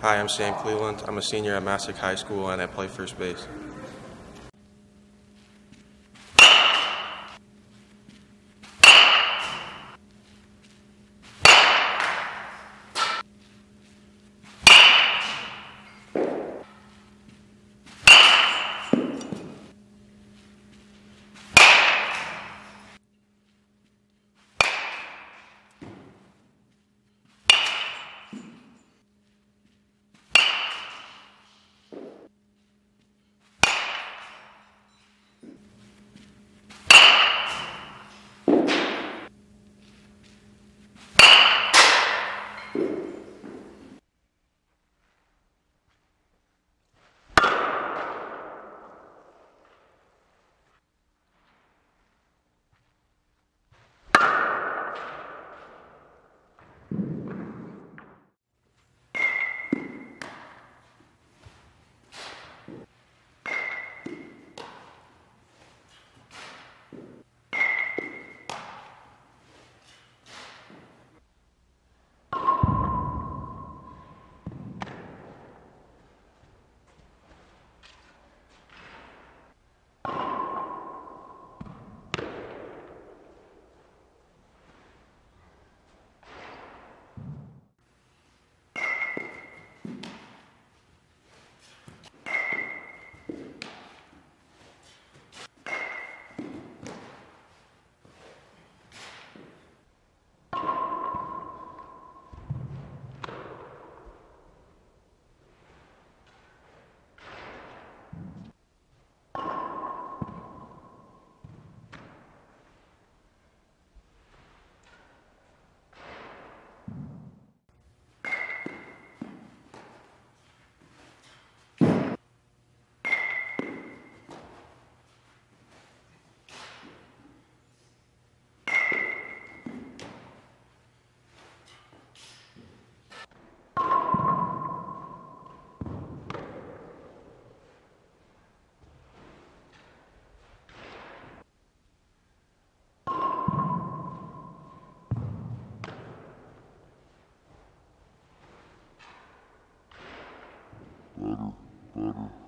Hi, I'm Sam Cleland. I'm a senior at Massac High School and I play first base. 啊，啊。